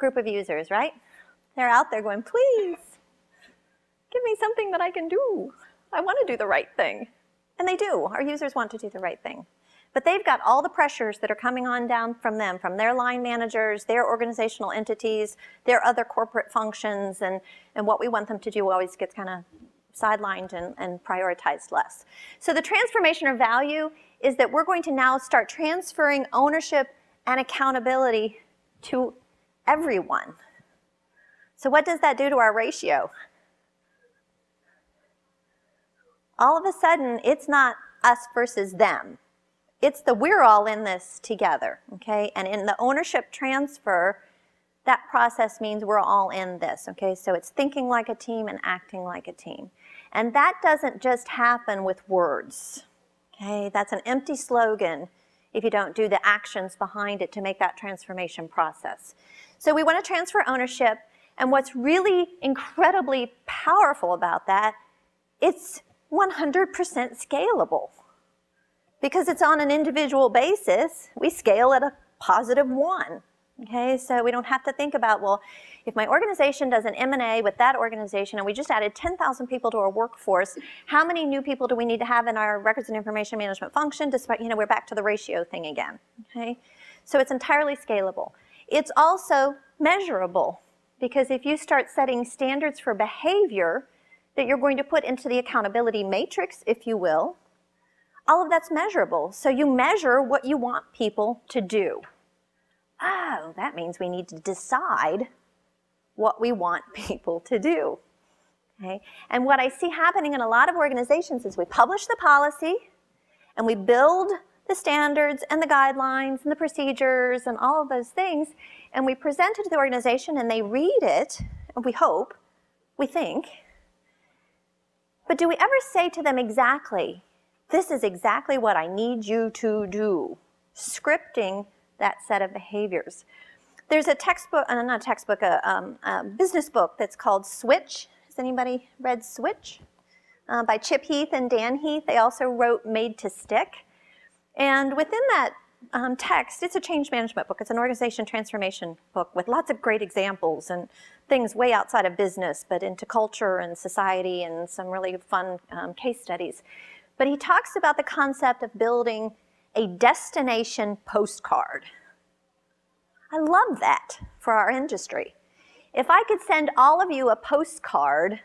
group of users, right? They're out there going, please, give me something that I can do. I want to do the right thing. And they do. Our users want to do the right thing. But they've got all the pressures that are coming on down from them, from their line managers, their organizational entities, their other corporate functions, and, and what we want them to do always gets kind of sidelined and, and prioritized less. So the transformation of value is that we're going to now start transferring ownership and accountability to everyone. So what does that do to our ratio? All of a sudden, it's not us versus them. It's the we're all in this together, okay? And in the ownership transfer, that process means we're all in this, okay? So it's thinking like a team and acting like a team. And that doesn't just happen with words, okay? That's an empty slogan if you don't do the actions behind it to make that transformation process. So we want to transfer ownership, and what's really incredibly powerful about that, it's 100% scalable. Because it's on an individual basis, we scale at a positive one. Okay, so we don't have to think about, well, if my organization does an M&A with that organization and we just added 10,000 people to our workforce, how many new people do we need to have in our records and information management function? Despite, you know, we're back to the ratio thing again. Okay, so it's entirely scalable. It's also measurable because if you start setting standards for behavior that you're going to put into the accountability matrix, if you will, all of that's measurable. So you measure what you want people to do oh, that means we need to decide what we want people to do. Okay? And what I see happening in a lot of organizations is we publish the policy and we build the standards and the guidelines and the procedures and all of those things, and we present it to the organization and they read it, and we hope, we think. But do we ever say to them exactly, this is exactly what I need you to do? Scripting that set of behaviors. There's a textbook, uh, not a textbook, a, um, a, business book that's called Switch. Has anybody read Switch? Uh, by Chip Heath and Dan Heath. They also wrote Made to Stick. And within that um, text, it's a change management book. It's an organization transformation book with lots of great examples and things way outside of business, but into culture and society and some really fun um, case studies. But he talks about the concept of building a destination postcard. I love that for our industry. If I could send all of you a postcard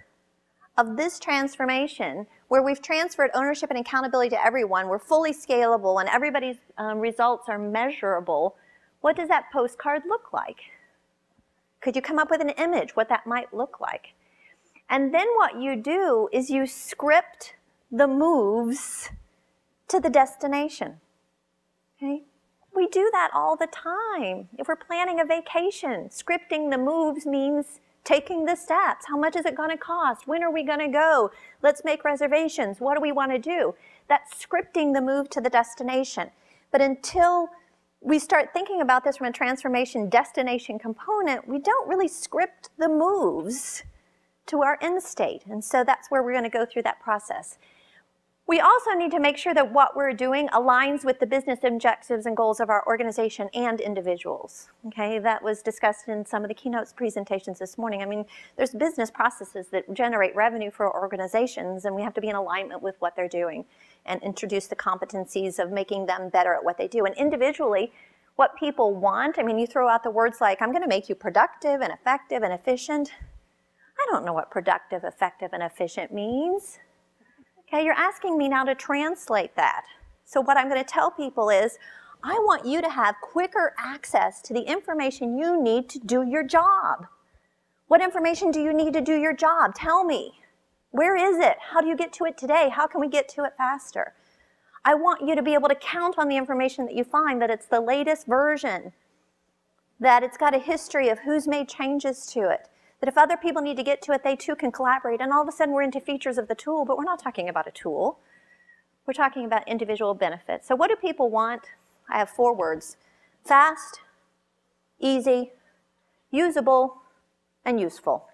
of this transformation where we've transferred ownership and accountability to everyone, we're fully scalable and everybody's um, results are measurable, what does that postcard look like? Could you come up with an image what that might look like? And then what you do is you script the moves to the destination. Okay? We do that all the time. If we're planning a vacation, scripting the moves means taking the steps. How much is it going to cost? When are we going to go? Let's make reservations. What do we want to do? That's scripting the move to the destination. But until we start thinking about this from a transformation destination component, we don't really script the moves to our end state. And so that's where we're going to go through that process. We also need to make sure that what we're doing aligns with the business objectives and goals of our organization and individuals. Okay, that was discussed in some of the keynotes presentations this morning. I mean, there's business processes that generate revenue for organizations, and we have to be in alignment with what they're doing and introduce the competencies of making them better at what they do. And individually, what people want, I mean, you throw out the words like, I'm going to make you productive and effective and efficient. I don't know what productive, effective, and efficient means. Okay, you're asking me now to translate that. So what I'm going to tell people is, I want you to have quicker access to the information you need to do your job. What information do you need to do your job? Tell me. Where is it? How do you get to it today? How can we get to it faster? I want you to be able to count on the information that you find, that it's the latest version, that it's got a history of who's made changes to it, that if other people need to get to it, they too can collaborate. And all of a sudden, we're into features of the tool, but we're not talking about a tool. We're talking about individual benefits. So, what do people want? I have four words fast, easy, usable, and useful.